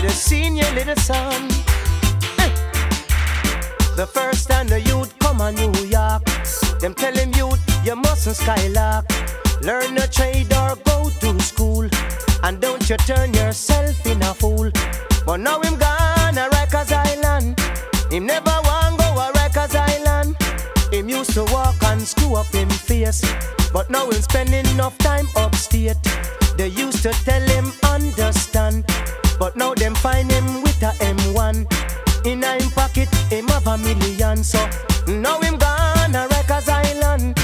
seen your little son. The first time the youth come on New York, them tell him youth you mustn't skylark. Learn a trade or go to school, and don't you turn yourself in a fool. But now him gone a Rikers Island, him never want go a Rikers Island. Him used to walk and screw up him face, but now him spending enough time upstate. They used to tell him understand, but now them find him with a M1. In a him pocket, him have a million, so now him gone a Rikers Island.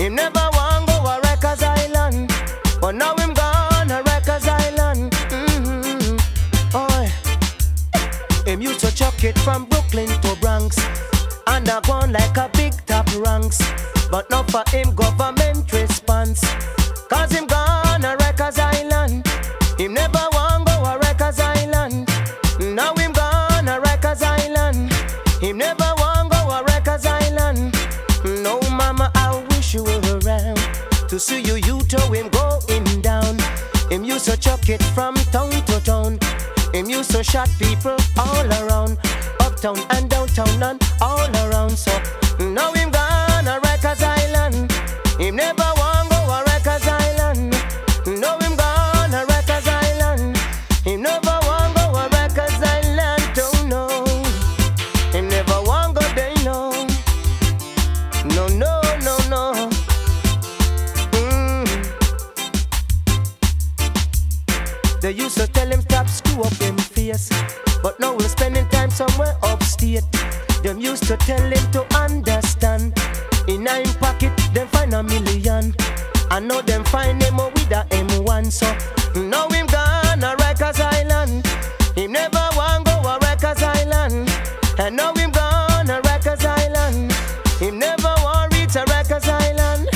Him never want go a Rikers Island, but now him gone a Rikers Island. Mm-hmm. Oh, him used to chuck it from Brooklyn to Bronx, and I gone like a big top ranks. But now for him government response, cause him gone used to chuck it from town to town. Him used to shot people all around, uptown and downtown and used to tell him stop screw up him face, but now we're spending time somewhere upstate. Them used to tell him to understand. In him pocket, them find a million. I know them find him with a M1, so now him gone a Rikers Island. Him never want go a Rikers Island, and now him gone a Rikers Island. Him never want reach a Rikers Island,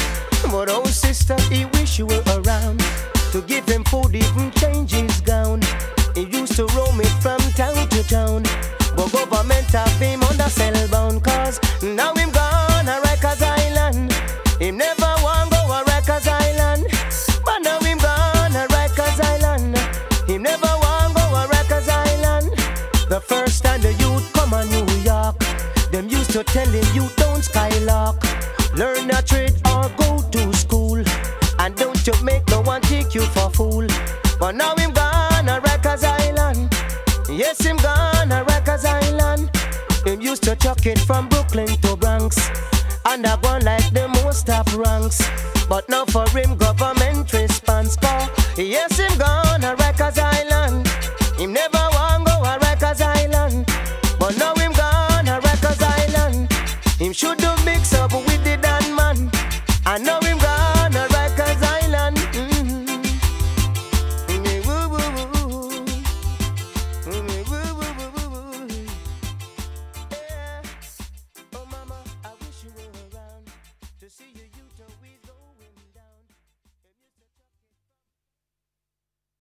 but oh sister, he wish you were around to give him food, even change his gown. He used to roam it from town to town, but government have him under cellbound cause now him gone a Rikers Island. Him never want go a Rikers Island, but now him gone a Rikers Island. Him never want go a Rikers Island. The first time the youth come on New York, them used to tell him you don't skylark. Learn a trade or go. Don't make no one take you for fool. But now him gone a Rikers Island. Yes, him gone a Rikers Island. Him used to chuck it from Brooklyn to Bronx. And I gone like the most top ranks. But now for him government response call. Yes, him gone